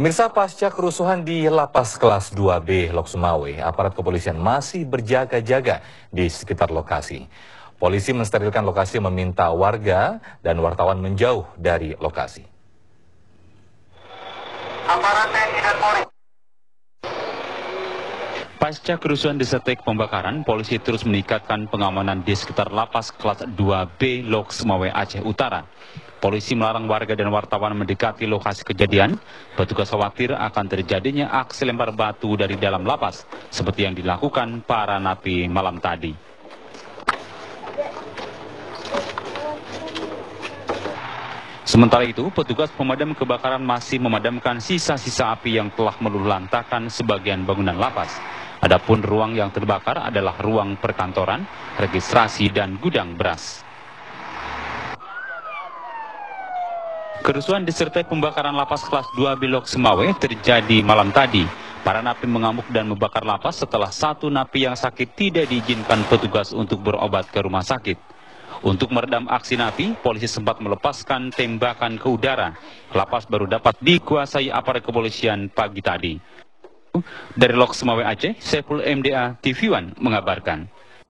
Pemirsa pasca kerusuhan di lapas kelas 2B Lok Sumawe, aparat kepolisian masih berjaga-jaga di sekitar lokasi. Polisi mensterilkan lokasi meminta warga dan wartawan menjauh dari lokasi. Aparat TNI dan Polri. Pasca kerusuhan disertai pembakaran, polisi terus meningkatkan pengamanan di sekitar lapas kelas 2B Lok Sumawe Aceh Utara. Polisi melarang warga dan wartawan mendekati lokasi kejadian. Petugas khawatir akan terjadinya aksi lempar batu dari dalam lapas, seperti yang dilakukan para napi malam tadi. Sementara itu, petugas pemadam kebakaran masih memadamkan sisa-sisa api yang telah meluluhlantakan sebagian bangunan lapas. Adapun ruang yang terbakar adalah ruang perkantoran, registrasi, dan gudang beras. Kerusuhan disertai pembakaran lapas kelas 2 Bilok Semawe terjadi malam tadi. Para napi mengamuk dan membakar lapas setelah satu napi yang sakit tidak diizinkan petugas untuk berobat ke rumah sakit. Untuk meredam aksi napi, polisi sempat melepaskan tembakan ke udara. Lapas baru dapat dikuasai aparat kepolisian pagi tadi. Dari Lok Semawe Aceh, Sepul MDA TV One mengabarkan.